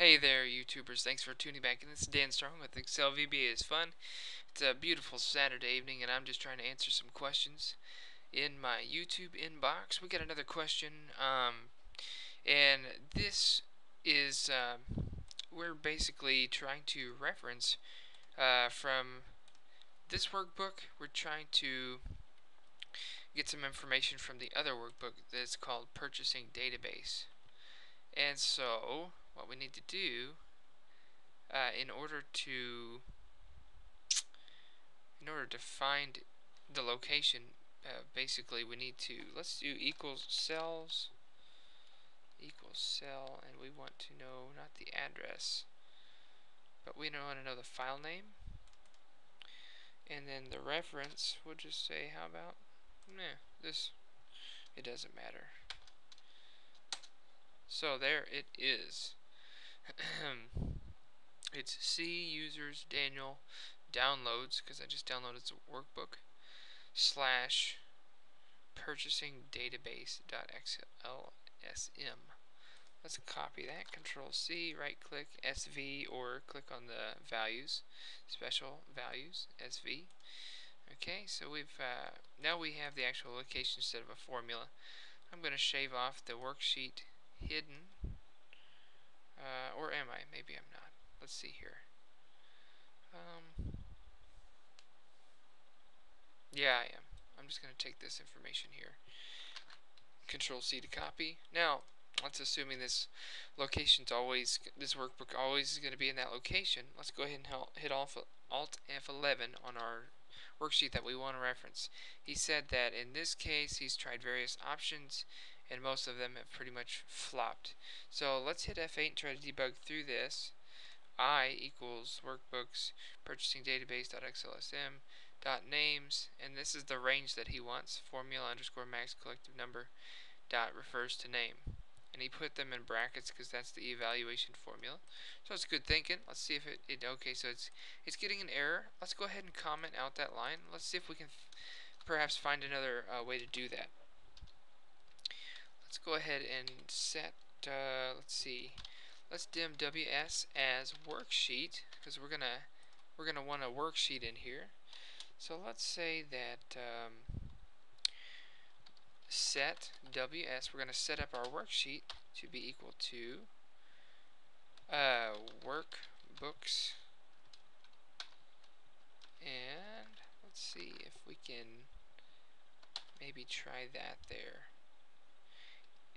Hey there, YouTubers. Thanks for tuning back in. This is Dan Strong with Excel VBA is Fun. It's a beautiful Saturday evening, and I'm just trying to answer some questions in my YouTube inbox. We got another question, um, and this is uh, we're basically trying to reference uh, from this workbook. We're trying to get some information from the other workbook that's called Purchasing Database. And so, what we need to do uh, in order to in order to find the location uh, basically we need to let's do equals cells equals cell and we want to know not the address but we don't want to know the file name. And then the reference we'll just say how about nah this it doesn't matter. So there it is it's C users Daniel downloads because I just downloaded the workbook slash purchasing database.xlsm. Let's copy that. Control C, right click SV or click on the values, special values, SV. Okay, so we've uh, now we have the actual location instead of a formula. I'm going to shave off the worksheet hidden uh, or am I? Maybe I'm not. Let's see here. Um, yeah, I am. I'm just going to take this information here. Control C to copy. Now, let's assuming this location's always, this workbook always is going to be in that location. Let's go ahead and hit Alt F11 on our worksheet that we want to reference. He said that in this case he's tried various options and most of them have pretty much flopped. So let's hit F8 and try to debug through this. I equals workbooks purchasing database.xlsm dot names and this is the range that he wants formula underscore max collective number dot refers to name. And he put them in brackets because that's the evaluation formula. So it's good thinking. Let's see if it, it okay so it's it's getting an error. Let's go ahead and comment out that line. Let's see if we can perhaps find another uh, way to do that let's go ahead and set, uh, let's see, let's dim WS as worksheet because we're gonna we're gonna want a worksheet in here. So let's say that um, set WS. We're gonna set up our worksheet to be equal to uh, workbooks and let's see if we can maybe try that there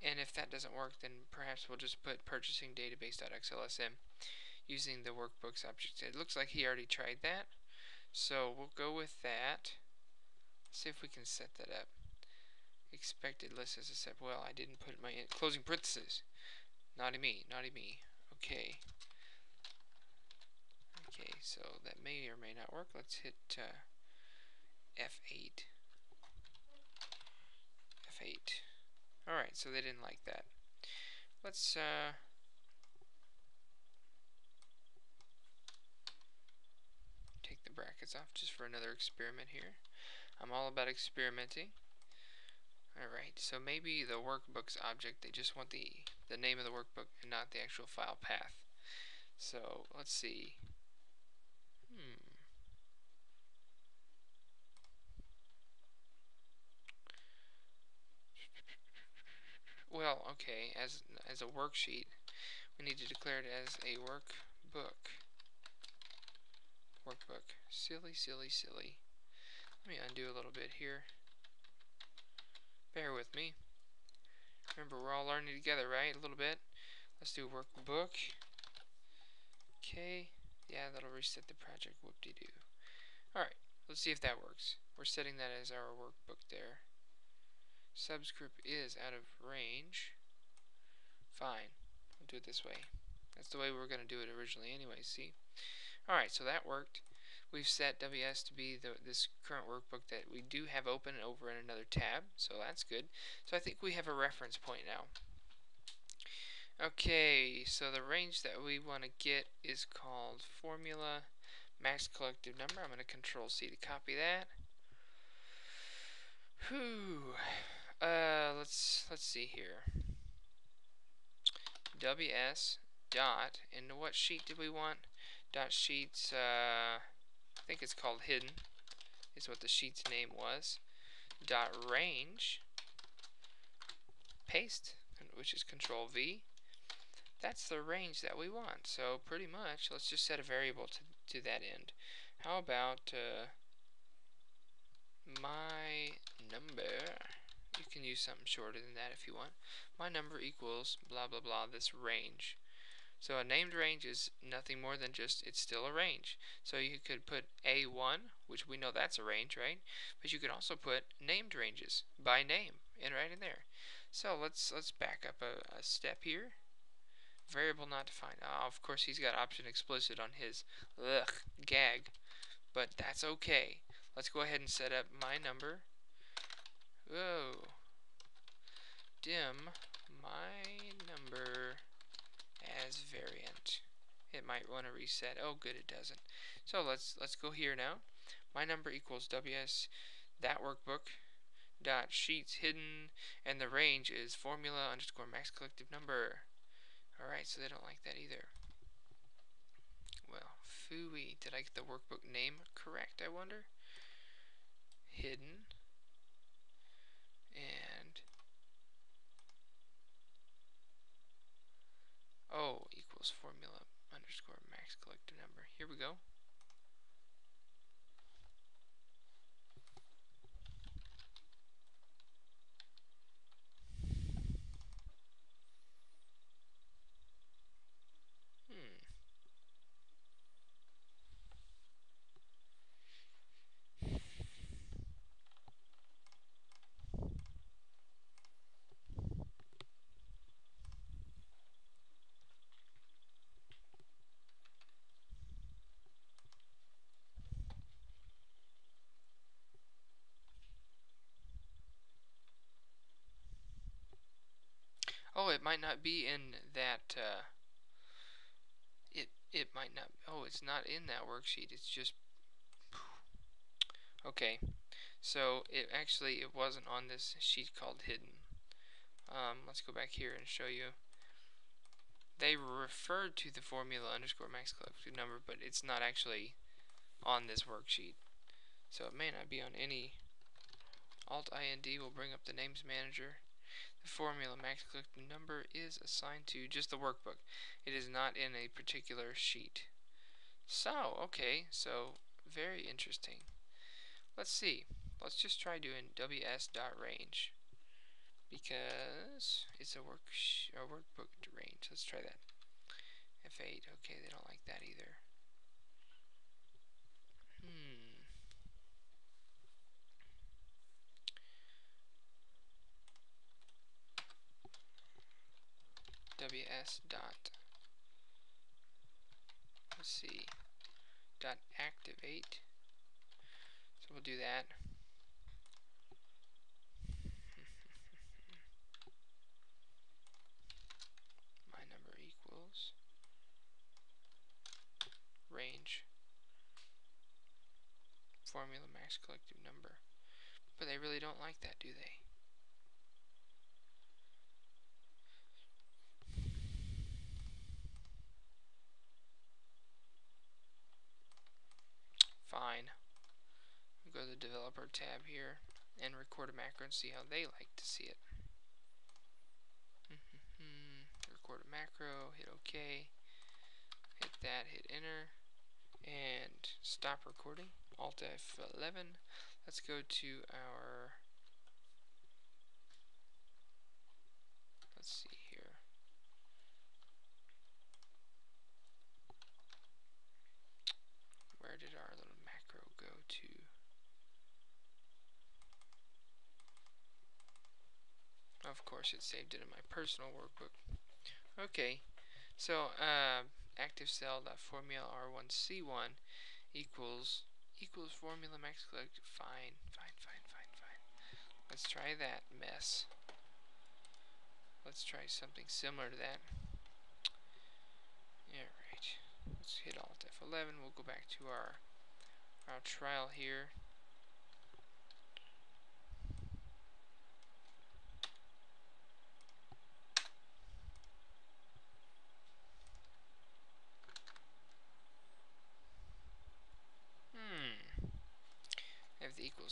and if that doesn't work then perhaps we'll just put purchasing database.xlsm using the workbooks object. It looks like he already tried that. So we'll go with that. See if we can set that up. Expected list as a set. Well I didn't put my closing parentheses. Naughty me naughty me. Okay. Okay so that may or may not work. Let's hit uh, F8 F8 Alright, so they didn't like that. Let's, uh... Take the brackets off just for another experiment here. I'm all about experimenting. Alright, so maybe the workbooks object, they just want the, the name of the workbook and not the actual file path. So, let's see. Hmm. Well, okay, as, as a worksheet, we need to declare it as a workbook. Workbook. Silly, silly, silly. Let me undo a little bit here. Bear with me. Remember, we're all learning together, right? A little bit. Let's do workbook. Okay. Yeah, that'll reset the project. Whoop-de-doo. Alright, let's see if that works. We're setting that as our workbook there subscript is out of range, fine. We'll do it this way. That's the way we are going to do it originally anyway, see? Alright, so that worked. We've set WS to be the, this current workbook that we do have open over in another tab, so that's good. So I think we have a reference point now. Okay, so the range that we want to get is called formula max collective number. I'm going to control C to copy that. Whew. Uh, let's let's see here. WS dot, and what sheet did we want? Dot sheets, uh, I think it's called hidden, is what the sheet's name was. Dot range, paste, which is control V. That's the range that we want. So pretty much, let's just set a variable to, to that end. How about uh, my number? You can use something shorter than that if you want. My number equals blah blah blah this range. So a named range is nothing more than just, it's still a range. So you could put A1, which we know that's a range, right? But you could also put named ranges by name and right in there. So let's let's back up a, a step here. Variable not defined. Oh, of course he's got option explicit on his ugh, gag, but that's okay. Let's go ahead and set up my number. Whoa. Dim my number as variant. It might want to reset. Oh, good, it doesn't. So let's let's go here now. My number equals ws that workbook dot sheets hidden and the range is formula underscore max collective number. Alright, so they don't like that either. Well, fooey. Did I get the workbook name correct, I wonder? Hidden. And O equals formula underscore max collector number. Here we go. Oh, it might not be in that, uh, it, it might not, oh, it's not in that worksheet, it's just, okay, so it actually, it wasn't on this sheet called hidden. Um, let's go back here and show you. They referred to the formula underscore max collective number, but it's not actually on this worksheet. So it may not be on any. Alt-IND will bring up the names manager. The formula max collective number is assigned to just the workbook. It is not in a particular sheet. So, okay, so very interesting. Let's see. Let's just try doing ws.range because it's a work a workbook range. Let's try that. F8. Okay, they don't like that either. Hmm. Ws dot let's see dot activate. So we'll do that. My number equals range formula max collective number. But they really don't like that do they fine. go to the developer tab here and record a macro and see how they like to see it. record a macro, hit OK, hit that, hit enter, and stop recording. Alt F11. Let's go to our let's see here. Where did our little to of course it saved it in my personal workbook. Okay so uh, active cell dot formula r1c1 equals equals formula max collect fine fine fine fine fine. Let's try that mess. Let's try something similar to that. Alright let's hit alt F11 we'll go back to our our trial here.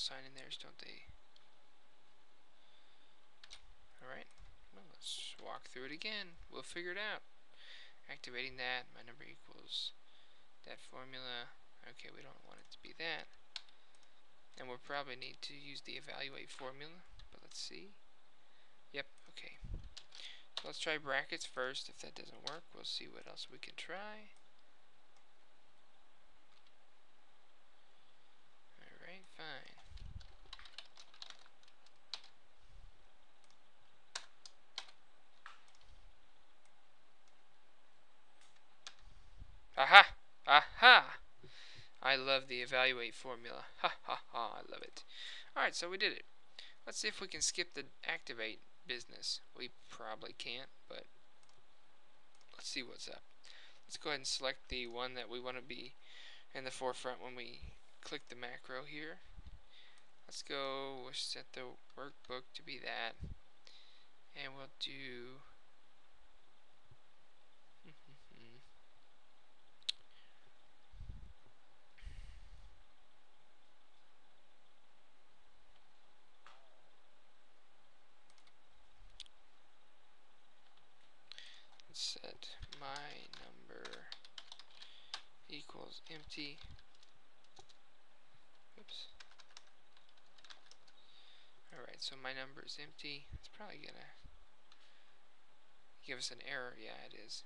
Sign in theirs, don't they? Alright, well, let's walk through it again. We'll figure it out. Activating that, my number equals that formula. Okay, we don't want it to be that. And we'll probably need to use the evaluate formula, but let's see. Yep, okay. So let's try brackets first. If that doesn't work, we'll see what else we can try. Alright, fine. Aha! Aha! I love the evaluate formula. Ha ha ha, I love it. Alright, so we did it. Let's see if we can skip the activate business. We probably can't, but let's see what's up. Let's go ahead and select the one that we want to be in the forefront when we click the macro here. Let's go, we'll set the workbook to be that. And we'll do set my number equals empty. Oops. Alright, so my number is empty. It's probably gonna give us an error. Yeah, it is.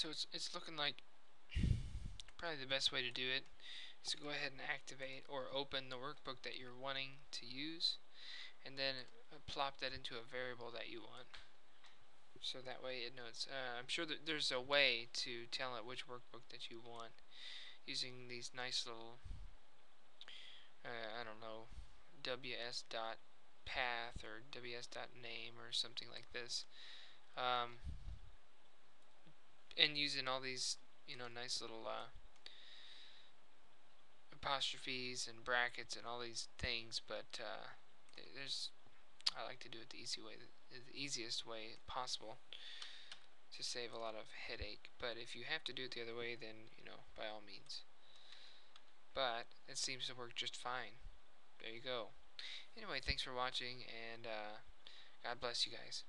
So it's, it's looking like probably the best way to do it is to go ahead and activate or open the workbook that you're wanting to use and then plop that into a variable that you want. So that way it knows uh, I'm sure that there's a way to tell it which workbook that you want using these nice little uh, I don't know ws dot path or ws dot name or something like this. Um, and using all these you know nice little uh, apostrophes and brackets and all these things but uh, there's I like to do it the easy way the easiest way possible to save a lot of headache but if you have to do it the other way then you know by all means. But it seems to work just fine. There you go. Anyway thanks for watching and uh, God bless you guys